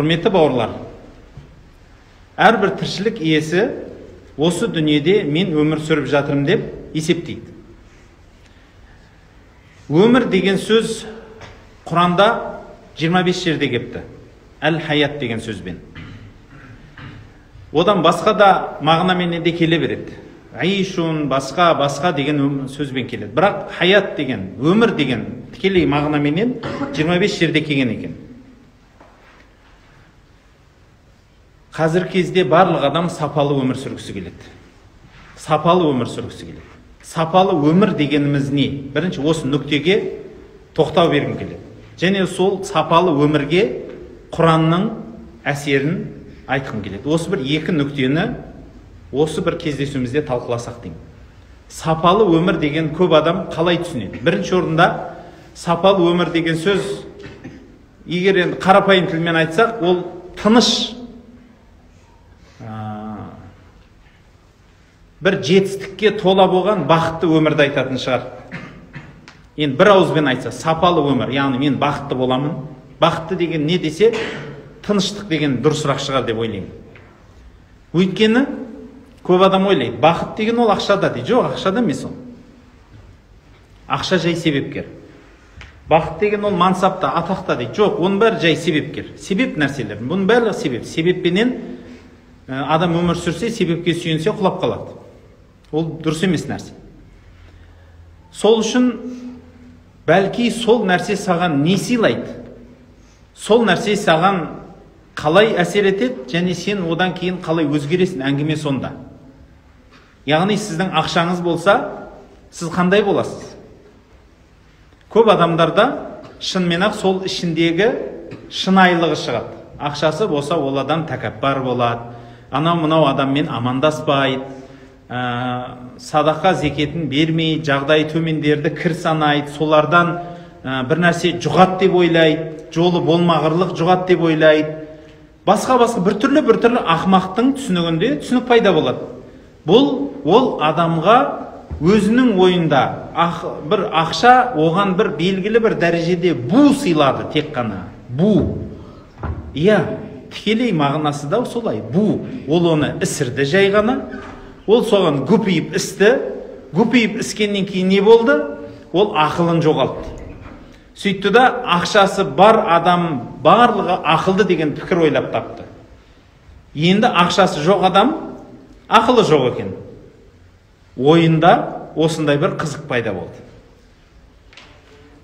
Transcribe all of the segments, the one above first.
құрметті бауырлар әрбір тіршілік иесі осы дүниеде мен өмір сүріп жатырмын деп есептейді өмір деген сөз құранда 25 жерде кепті әл хаят деген сөзбен одан басқа да мағынамен де келе береді аишун басқа басқа деген сөзбен келеді бірақ хаят деген өмір деген тікелей мағынаменен 25 жерде келген екен қазіргі кезде барлық адам сапалы өмір сүргісі келеді. Сапалы өмір сүргісі келеді. Сапалы өмір дегеніміз не? Бірінші осы нүктеге тоқтау бергім келеді. Және сол сапалы өмірге құранның әсерін айтқым келеді. Осы бір екі нүктені осы бір кездесуімізде талқыласақ деймін. Сапалы өмір деген көп адам қалай түсінеді? Бірінші орында сапалы өмір деген сөз егер енді қарапайым тілмен айтсақ ол тыныш бір жетістікке тола болған бақытты өмірді айтатын шығар. Енді бір ауызбен айтса сапалы өмір яғни мен бақытты боламын. Бақытты деген не десе тыныштық деген дұрысырақ шығар деп ойлаймын. Өйткені көп адам ойлайды бақыт деген ол ақшада дейді. Жоқ ақшада емес ол. Ақша жай себепкер. Бақыт деген ол мансапта атақта дейді. Жоқ оның бәрі жай себепкер. Себеп нәрселер. Бұның барлығы себеп. Себеппенен адам өмір сүрсе себепке сүйенсе құлап қалады. Ол дұрыс емес нәрсе. Сол үшін бәлки сол нәрсе саған не сыйлайды? Сол нәрсе саған қалай әсер етеді? Және сен одан кейін қалай өзгересің әңгіме сонда? Яғни сіздің ақшаңыз болса сіз қандай боласыз? Көп адамдарда шынымен ақ сол ішіндегі шынайылығы шығады. Ақшасы болса ол адам тәкаппар болады. Анау мынау адаммен амандаспайды. Ә, садақа зекетін бермейді жағдайы төмендерді кір санайды. Солардан ә, бір нәрсе жұғады деп ойлайды жолы болмағырлық жұғады деп ойлайды. Басқа басқа біртүрлі біртүрлі ақмақтың түсінігінде түсінік пайда болады. Бұл ол адамға өзінің ойында ақ, бір ақша оған бір белгілі бір дәрежеде бу сыйлады тек қана. Бу. Иә тікелей мағынасы да солай. Бу. Ол оны ісірді жай ғана ол соған гүпиіп істі. Гүпиіп іскеннен кейін не болды? Ол ақылын жоғалтты. Сөйтті да ақшасы бар адам барлығы ақылды деген пікір ойлап тапты. Енді ақшасы жоқ адам ақылы жоқ екен. Ойында осындай бір қызық пайда болды.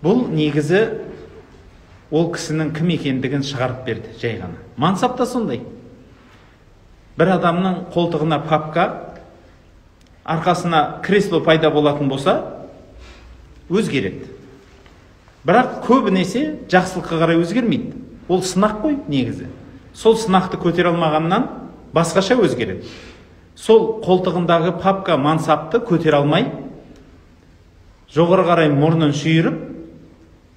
Бұл негізі ол кісінің кім екендігін шығарып берді жай ғана. Мансап та сондай. Бір адамның қолтығына папка арқасына кресло пайда болатын болса өзгереді. Бірақ көбінесе жақсылыққа қарай өзгермейді. Ол сынақ қой негізі. Сол сынақты көтере алмағаннан басқаша өзгереді. Сол қолтығындағы папка мансапты көтере алмай жоғары қарай мұрнын шүйіріп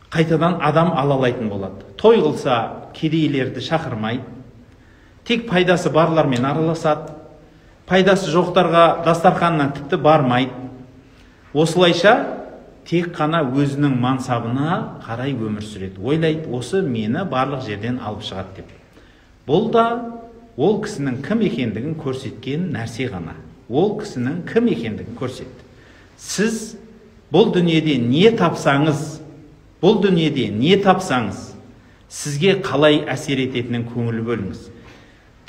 қайтадан адам алалайтын болады. Той қылса кедейлерді шақырмайды тек пайдасы барлармен араласады. Пайдасы жоқтарға дастарханына тіпті бармайды осылайша тек қана өзінің мансабына қарай өмір сүреді. Ойлайды осы мені барлық жерден алып шығады деп. Бұл да ол кісінің кім екендігін көрсеткен нәрсе ғана. Ол кісінің кім екендігін көрсетті. Сіз бұл дүниеде не тапсаңыз бұл дүниеде не тапсаңыз сізге қалай әсер ететінін көңіл бөліңіз.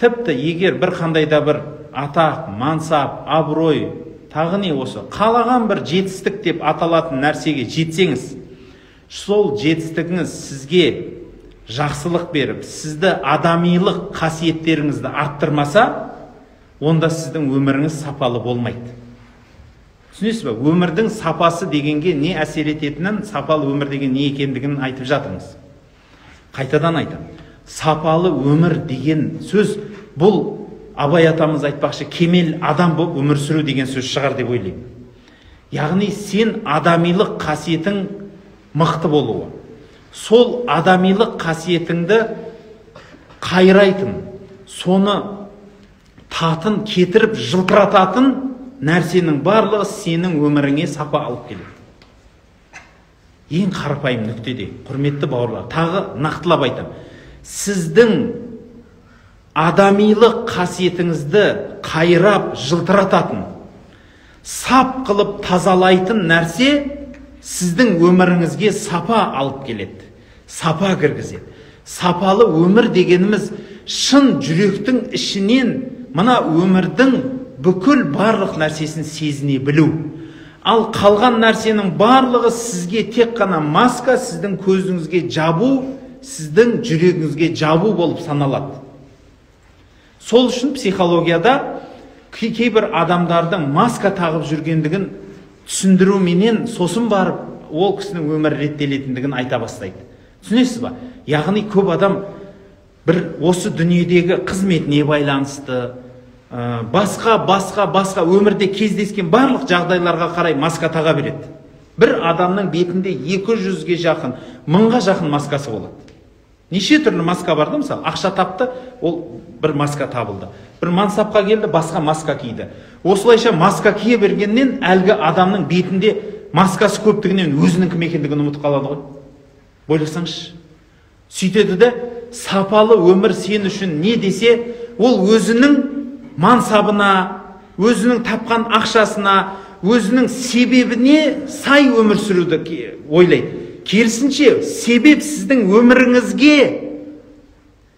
Тіпті егер бір қандай да бір атақ мансап абырой тағы не осы қалаған бір жетістік деп аталатын нәрсеге жетсеңіз сол жетістігіңіз сізге жақсылық беріп сізді адамилық қасиеттеріңізді арттырмаса онда сіздің өміріңіз сапалы болмайды. Түсінесіз ба өмірдің сапасы дегенге не әсер ететінін сапалы өмір деген не екендігін айтып жатырмыз. Қайтадан айтамын сапалы өмір деген сөз бұл абай атамыз айтпақшы кемел адам болып өмір сүру деген сөз шығар деп ойлаймын. Яғни сен адамилық қасиетің мықты болуы. Сол адамилық қасиетіңді қайрайтын соны татын кетіріп жылтырататын нәрсенің барлығы сенің өміріңе сапа алып келеді. Ең қарапайым нүктеде құрметті бауырлар тағы нақтылап айтамын сіздің адамилық қасиетіңізді қайрап жылтырататын сап қылып тазалайтын нәрсе сіздің өміріңізге сапа алып келеді сапа кіргізеді. Сапалы өмір дегеніміз шын жүректің ішінен мына өмірдің бүкіл барлық нәрсесін сезіне білу. Ал қалған нәрсенің барлығы сізге тек қана маска сіздің көзіңізге жабу сіздің жүрегіңізге жабу болып саналады. Сол үшін психологияда кейбір адамдардың маска тағып жүргендігін түсіндіруменен сосын барып ол кісінің өмірі реттелетіндігін айта бастайды. Түсінесіз ба? Яғни көп адам бір осы дүниедегі қызметіне байланысты ә, басқа басқа басқа өмірде кездескен барлық жағдайларға қарай маска таға береді. Бір адамның бетінде 200-ге жақын мыңға жақын маскасы болады. Неше түрлі маска бар да мысалы? Ақша тапты ол бір маска табылды. Бір мансапқа келді басқа маска киді. Осылайша маска кие бергеннен әлгі адамның бетінде маскасы көптігінен өзінің кім екендігін ұмытып қалады ғой. Ойласаңызшы сөйтеді де сапалы өмір сен үшін не десе ол өзінің мансабына өзінің тапқан ақшасына өзінің себебіне сай өмір сүруді ойлайды. Керісінше себеп сіздің өміріңізге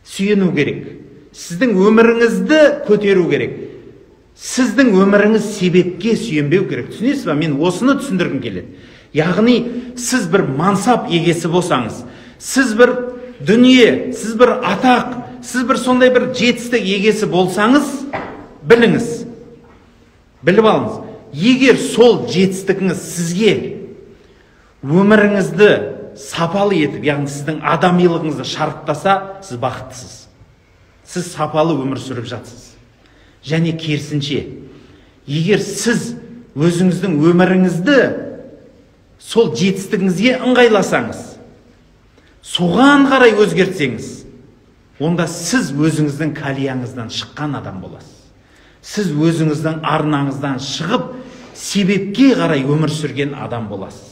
сүйену керек. Сіздің өміріңізді көтеру керек. Сіздің өміріңіз себепке сүйенбеу керек. Түсінесіз ба? Мен осыны түсіндіргім келеді. Яғни сіз бір мансап егесі болсаңыз сіз бір дүние сіз бір атақ сіз бір сондай бір жетістік егесі болсаңыз біліңіз біліп алыңыз. Егер сол жетістігіңіз сізге өміріңізді сапалы етіп яғни сіздің адамилығыңызды шарықтаса сіз бақыттысыз. Сіз сапалы өмір сүріп жатсыз. Және керісінше егер сіз өзіңіздің өміріңізді сол жетістігіңізге ыңғайласаңыз соған қарай өзгертсеңіз онда сіз өзіңіздің калияңыздан шыққан адам боласыз. Сіз өзіңіздің арнаңыздан шығып себепке қарай өмір сүрген адам боласыз.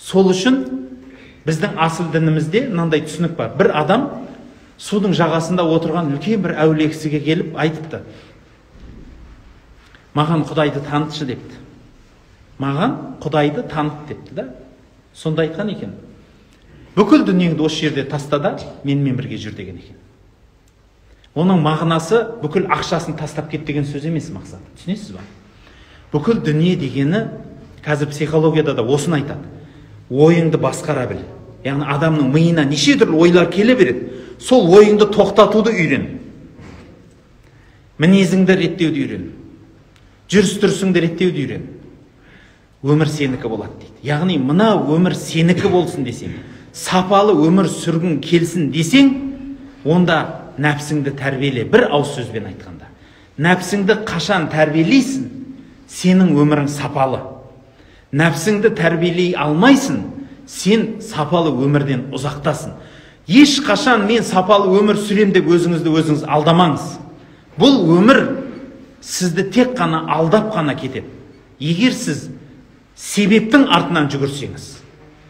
Сол үшін біздің асыл дінімізде мынандай түсінік бар. Бір адам судың жағасында отырған үлкен бір әулие кісіге келіп айтыпты. Маған құдайды танытшы депті. Маған құдайды таныт депті да. Сонда айтқан екен бүкіл дүниеңді осы жерде таста да менімен бірге жүр деген екен. Оның мағынасы бүкіл ақшасын тастап кет деген сөз емес мақсат. Түсінесіз ба? Бүкіл дүние дегені қазір психологияда да осыны айтады. Ойыңды басқара біл яғни адамның миына неше түрлі ойлар келе береді сол ойыңды тоқтатуды үйрен мінезіңді реттеуді үйрен жүріс тұрысыңды реттеуді үйрен өмір сенікі болады дейді яғни мына өмір сенікі болсын десең сапалы өмір сүргің келсін десең онда нәпсіңді тәрбиеле бір ауыз сөзбен айтқанда нәпсіңді қашан тәрбиелейсің сенің өмірің сапалы нәпсіңді тәрбиелей алмайсың сен сапалы өмірден ұзақтасың ешқашан мен сапалы өмір сүрем деп өзіңізді өзіңіз алдамаңыз бұл өмір сізді тек қана алдап қана кетеді егер сіз себептің артынан жүгірсеңіз